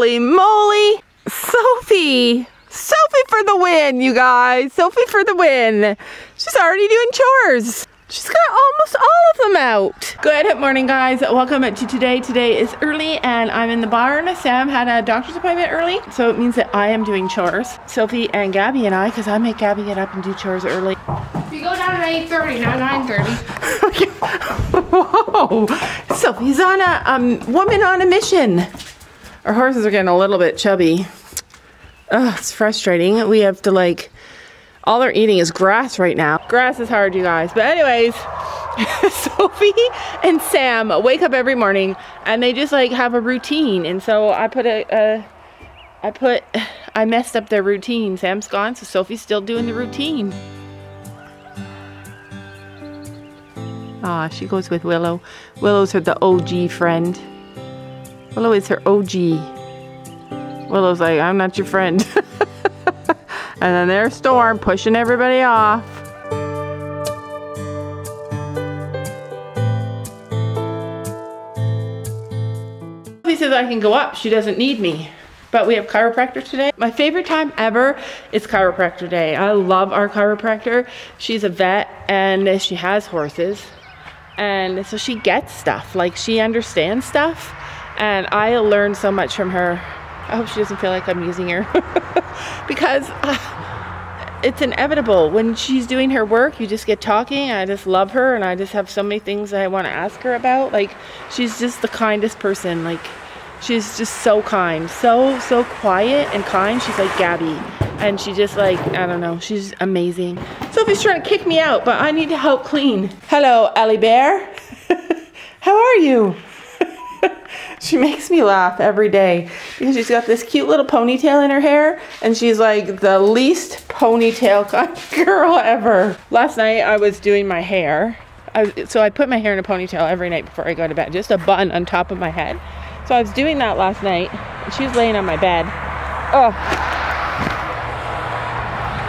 Holy moly! Sophie! Sophie for the win, you guys! Sophie for the win! She's already doing chores. She's got almost all of them out. Good morning, guys. Welcome to today. Today is early and I'm in the barn. Sam had a doctor's appointment early, so it means that I am doing chores. Sophie and Gabby and I, because I make Gabby get up and do chores early. You go down at 8.30, not 9.30. Whoa! Sophie's on a um, woman on a mission. Our horses are getting a little bit chubby. Ugh, it's frustrating. We have to like all they're eating is grass right now. Grass is hard, you guys. But anyways, Sophie and Sam wake up every morning and they just like have a routine. And so I put a, a I put, I messed up their routine. Sam's gone, so Sophie's still doing the routine. Ah, she goes with Willow. Willow's her the OG friend. Willow is her OG. Willow's like, I'm not your friend. And then there's Storm pushing everybody off. He says I can go up. She doesn't need me. But we have chiropractor today. My favorite time ever is chiropractor day. I love our chiropractor. She's a vet and she has horses. And so she gets stuff, like she understands stuff. And I learned so much from her. I hope she doesn't feel like I'm using her. because uh, it's inevitable. When she's doing her work, you just get talking. I just love her and I just have so many things I want to ask her about. Like, she's just the kindest person. Like, she's just so kind. So, so quiet and kind. She's like Gabby. And she just like, I don't know, she's amazing. Sophie's trying to kick me out, but I need to help clean. Hello, Ellie Bear. How are you? She makes me laugh every day because she's got this cute little ponytail in her hair and she's like the least ponytail kind girl ever. Last night I was doing my hair. I, so I put my hair in a ponytail every night before I go to bed, just a bun on top of my head. So I was doing that last night and she was laying on my bed. Oh.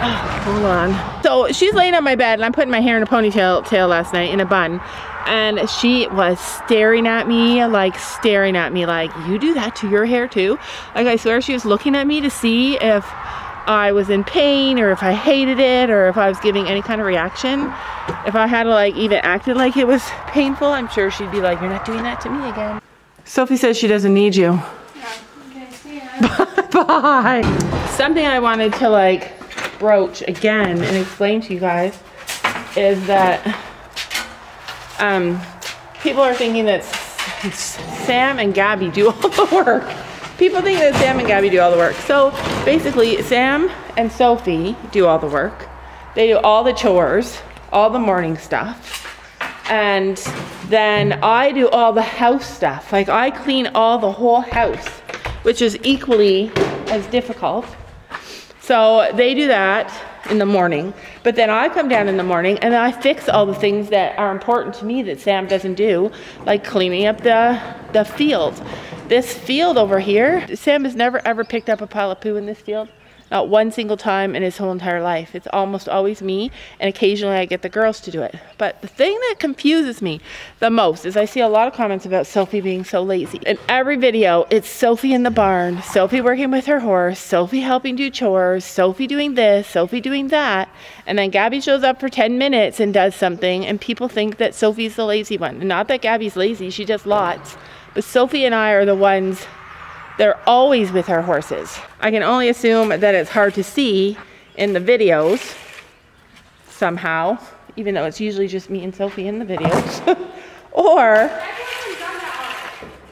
oh hold on. So she's laying on my bed and I'm putting my hair in a ponytail tail last night in a bun and she was staring at me like staring at me like you do that to your hair too? Like I swear she was looking at me to see if I was in pain or if I hated it or if I was giving any kind of reaction. If I had like even acted like it was painful I'm sure she'd be like you're not doing that to me again. Sophie says she doesn't need you. Bye. Something I wanted to like broach again and explain to you guys is that um, people are thinking that Sam and Gabby do all the work. People think that Sam and Gabby do all the work. So basically, Sam and Sophie do all the work. They do all the chores, all the morning stuff. And then I do all the house stuff. Like I clean all the whole house, which is equally as difficult. So they do that in the morning. But then I come down in the morning and I fix all the things that are important to me that Sam doesn't do, like cleaning up the, the field. This field over here, Sam has never ever picked up a pile of poo in this field. Not one single time in his whole entire life. It's almost always me, and occasionally I get the girls to do it. But the thing that confuses me the most is I see a lot of comments about Sophie being so lazy. In every video, it's Sophie in the barn, Sophie working with her horse, Sophie helping do chores, Sophie doing this, Sophie doing that. And then Gabby shows up for 10 minutes and does something, and people think that Sophie's the lazy one. Not that Gabby's lazy, she does lots. But Sophie and I are the ones they're always with our horses. I can only assume that it's hard to see in the videos somehow, even though it's usually just me and Sophie in the videos. or,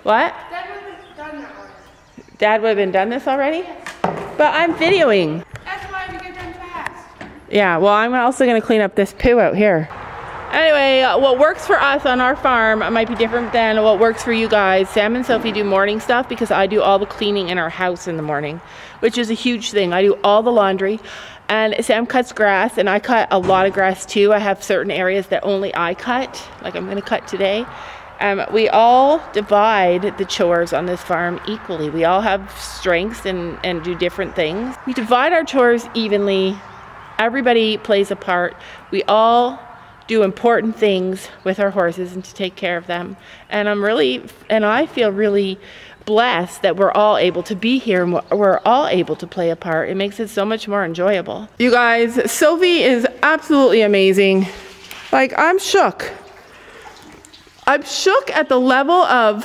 what? Dad would have been done this already? But I'm videoing. That's why we get done fast. Yeah, well, I'm also going to clean up this poo out here. Anyway, uh, what works for us on our farm might be different than what works for you guys. Sam and Sophie do morning stuff because I do all the cleaning in our house in the morning, which is a huge thing. I do all the laundry and Sam cuts grass and I cut a lot of grass too. I have certain areas that only I cut, like I'm gonna cut today. Um, we all divide the chores on this farm equally. We all have strengths and, and do different things. We divide our chores evenly. Everybody plays a part. We all do important things with our horses and to take care of them. And I'm really, and I feel really blessed that we're all able to be here and we're- all able to play a part. It makes it so much more enjoyable. You guys, Sylvie is absolutely amazing. Like, I'm shook. I'm shook at the level of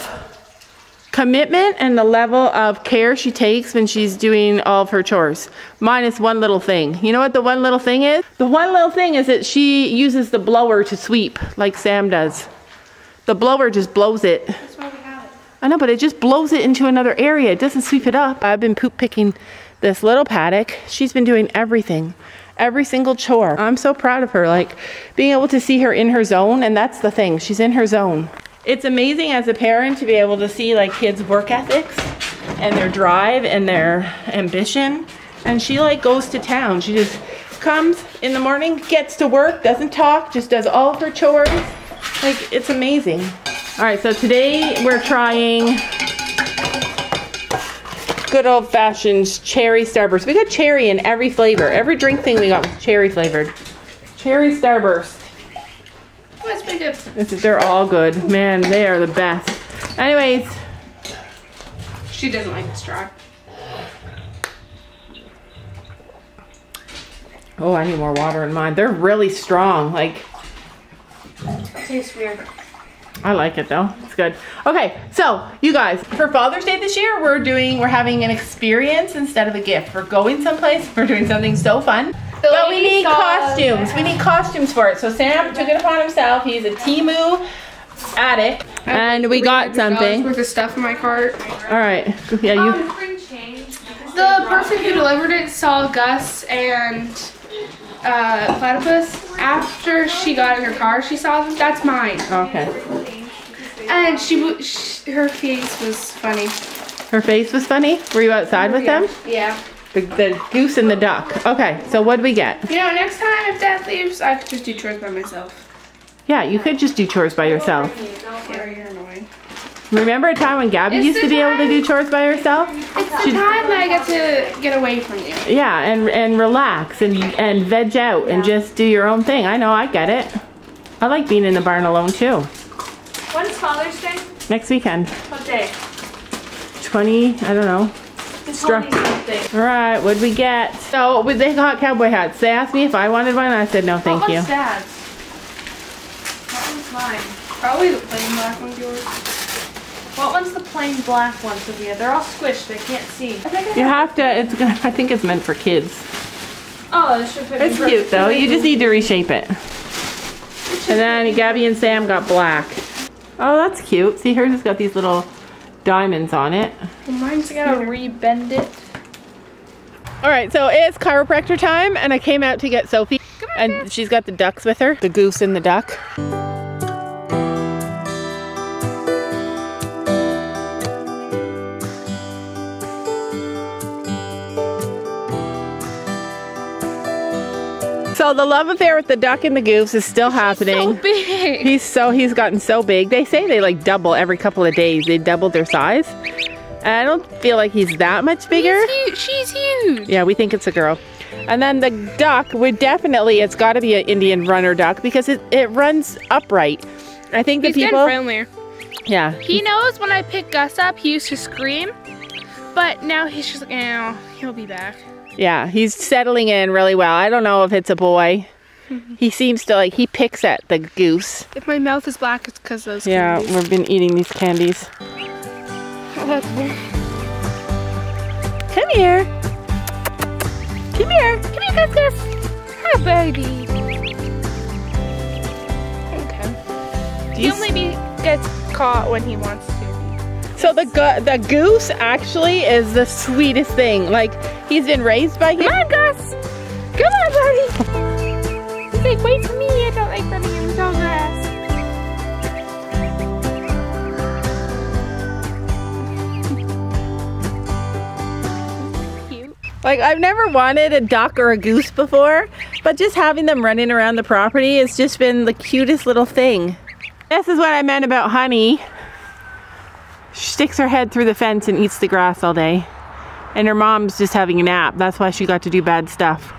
commitment and the level of care she takes when she's doing all of her chores. Minus one little thing. You know what the one little thing is? The one little thing is that she uses the blower to sweep like Sam does. The blower just blows it. That's why we have it. I know, but it just blows it into another area. It doesn't sweep it up. I've been poop picking this little paddock. She's been doing everything, every single chore. I'm so proud of her. Like being able to see her in her zone, and that's the thing. She's in her zone. It's amazing as a parent to be able to see like kids' work ethics and their drive and their ambition. And she like goes to town. She just comes in the morning, gets to work, doesn't talk, just does all of her chores. Like it's amazing. All right, so today we're trying good old fashioned cherry starburst. We got cherry in every flavor. Every drink thing we got was cherry flavored. Cherry starburst. Oh, it's pretty good. Is, they're all good. Man, they are the best. Anyways, She doesn't like the straw. oh, I need more water in mine. They're really strong. Like, It tastes weird. I like it though. It's good. Okay, so you guys, for Father's Day this year, we're doing, we're having an experience instead of a gift. We're going someplace. We're doing something so fun. But we need costumes. We need costumes for it. So Sam took it upon himself. He's a Temu addict, and we got something. Worth of stuff in my cart. All right. Yeah, you. The person who delivered it saw Gus and uh, Platypus. After she got in her car, she saw them. That's mine. Okay. And she, w- sh her face was funny. Her face was funny. Were you outside with them? Yeah. The, the goose and the duck. Okay. So what do we get? You know, next time if Dad leaves, I could just do chores by myself. Yeah, you could just do chores by yourself. Yeah, you're annoying. Remember a time when Gabby It's used to the be able to do chores by herself? It's the time that I get to get away from you. Yeah, and and relax and and veg out and just do your own thing. I know, I get it. I like being in the barn alone too. When's Father's Day? Next weekend, What day? 20, I don't know. All right, what'd we get? So they got cowboy hats. They asked me if I wanted one, and I said no, thank what you. one's Dad's? What one's mine? Probably the plain black one's yours. What one's the plain black one, Sophia? They're all squished. They can't see. I I You have to. It's. I think it's meant for kids. Oh, this should fit It's cute though. You just need to reshape it. And then Gabby and Sam got black. Oh, that's cute. See, hers has got these little diamonds on it. Mine's gotta rebend it. All right, so it's chiropractor time, and I came out to get Sophie, and she's got the ducks with her, the goose and the duck. So the love affair with the duck and the goose is still happening. so big. He's so he's gotten so big. They say they like double every couple of days. They double their size. And I don't feel like he's that much bigger. He's huge. She's huge. Yeah, we think it's a girl. And then the duck would definitely it's got to be an Indian runner duck because it, it runs upright. I think the He's people getting friendlier. Yeah. He knows when I pick Gus up, he used to scream, but now he's just like, oh, he'll be back. Yeah, he's settling in really well. I don't know if it's a boy. Mm-hmm. He seems to like he picks at the goose. If my mouth is black, it's because those. Yeah, candies. we've been eating these candies. Come here. Come here. Come here, Gus Gus. Hi, baby. Okay. Do He only be, gets caught when he wants to. So the gu- the goose actually is the sweetest thing. Like he's been raised by him. Come on, Gus. Come on, buddy. He's like, wait for me. I don't like running in the tall grass. Cute. Like I've never wanted a duck or a goose before, but just having them running around the property has just been the cutest little thing. This is what I meant about honey. She sticks her head through the fence and eats the grass all day. And her mom's just having a nap. That's why she got to do bad stuff.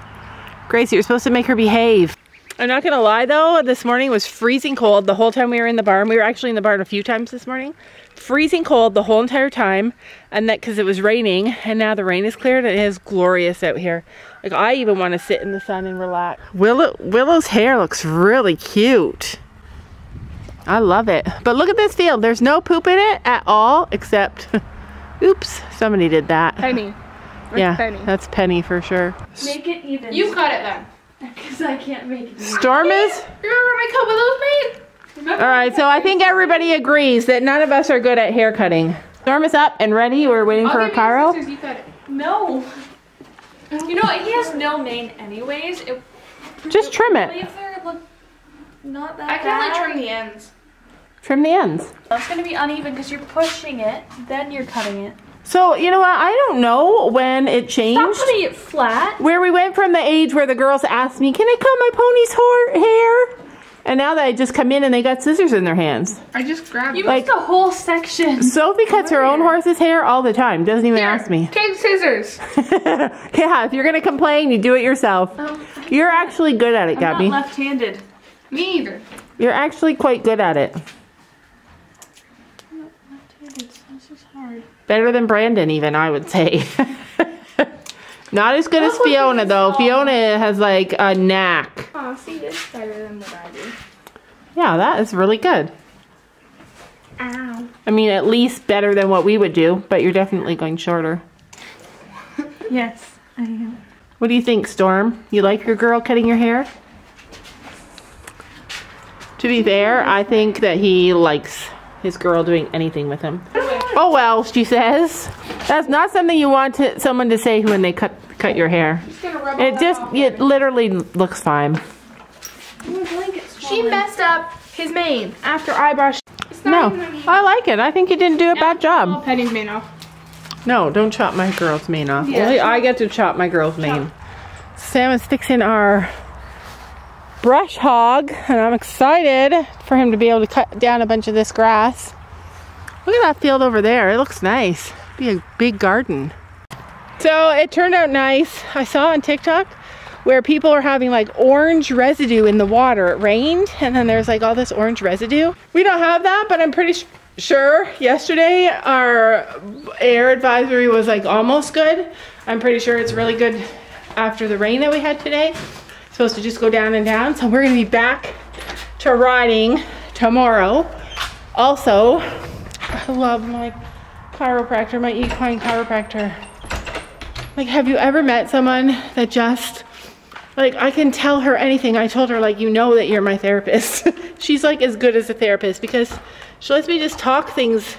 Gracie, you're supposed to make her behave. I'm not gonna lie though, this morning was freezing cold the whole time we were in the barn. We were actually in the barn a few times this morning. Freezing cold the whole entire time, and that because it was raining, and now the rain is cleared and it is glorious out here. Like I even want to sit in the sun and relax. Willow Willow's hair looks really cute. I love it. But look at this field. There's no poop in it at all, except, oops, somebody did that. Penny. That's yeah, Penny. that's Penny for sure. Make it even. You cut it then. Because I can't make it. Storm is. Remember my cut with those made? Remember? All right, so I think everybody agrees that none of us are good at hair cutting. Storm is up and ready. We're waiting I'll for give you the scissors, you cut it. No. You know what? He has no mane anyways. It, Just trim it. if look not that I can bad. only trim the ends. Trim the ends. It's gonna be uneven because you're pushing it, then you're cutting it. So, you know what? I don't know when it Stop changed. putting it flat. Where we went from the age where the girls asked me, Can I cut my pony's hair? And now that I just come in and they got scissors in their hands. I just grabbed You. Like- missed a whole section. Sophie cuts her own horse's hair all the time, doesn't even Here, ask me. Take scissors. yeah, if you're gonna complain, you do it yourself. Oh, You're actually good at it, I'm Gabby. not left-handed. Me either. You're actually quite good at it. Left-handed. This is hard. Better than Brandon, even, I would say. Not as good as Fiona, though. Fiona has like a knack. Oh, see, this is better than what I do. Yeah, that is really good. Ow. I mean, at least better than what we would do, but you're definitely going shorter. Yes, I am. What do you think, Storm? You like your girl cutting your hair? To be fair, I think that he likes his girl doing anything with him. Oh well, she says. That's not something you want to, someone to say when they cut cut your hair. Just It just, off. it literally looks fine. She messed up his mane after I brushed. No, not even uneven. I like it. I think you didn't do a bad job. Penny's mane off. No, don't chop my girl's mane off. Yeah. Only I get to chop my girl's mane. Sam is fixing our brush hog, and I'm excited for him to be able to cut down a bunch of this grass. Look at that field over there. It looks nice. Be a big garden. So it turned out nice. I saw on TikTok where people are having like orange residue in the water. It rained, and then there's like all this orange residue. We don't have that, but I'm pretty sure yesterday our air advisory was like almost good. I'm pretty sure it's really good after the rain that we had today. It's supposed to just go down and down. So we're gonna be back to riding tomorrow. Also, I love my chiropractor, my equine chiropractor. Like, have you ever met someone that just, like, I can tell her anything. I told her, like, you know that you're my therapist. She's like as good as a therapist because she lets me just talk things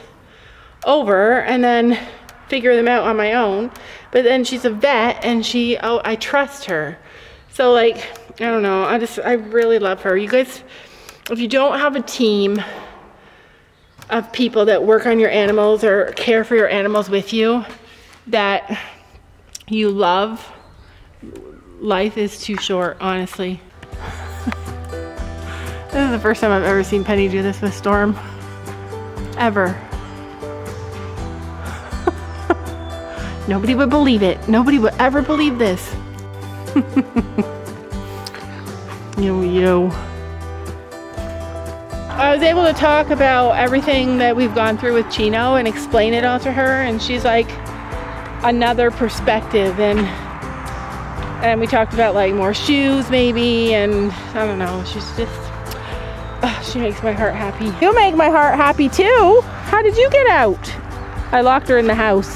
over and then figure them out on my own. But then she's a vet and she, oh, I trust her. So, like, I don't know. I just, I really love her. You guys, if you don't have a team, of people that work on your animals or care for your animals with you that you love, life is too short, honestly. this is the first time I've ever seen Penny do this with Storm. Ever. Nobody would believe it. Nobody would ever believe this. yo, yo. I was able to talk about everything that we've gone through with Chino and explain it all to her and she's like another perspective and and we talked about like more shoes maybe and I don't know she's just she makes my heart happy. You make my heart happy too. How did you get out? I locked her in the house.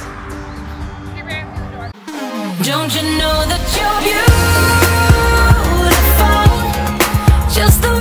Don't you know that you're beautiful? Just the